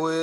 fue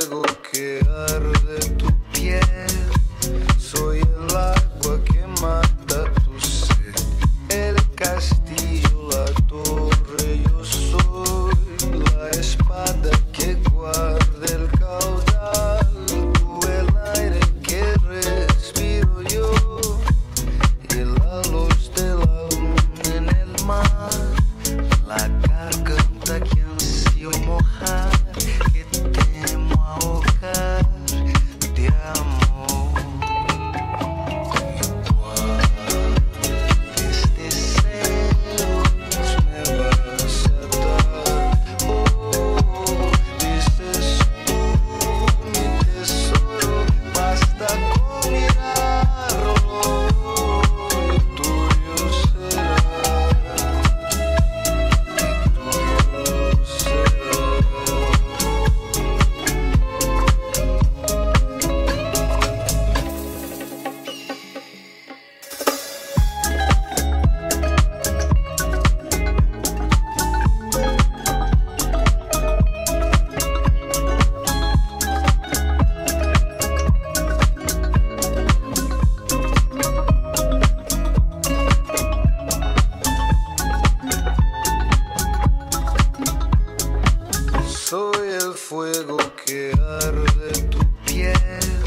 fuego que arde tu piel.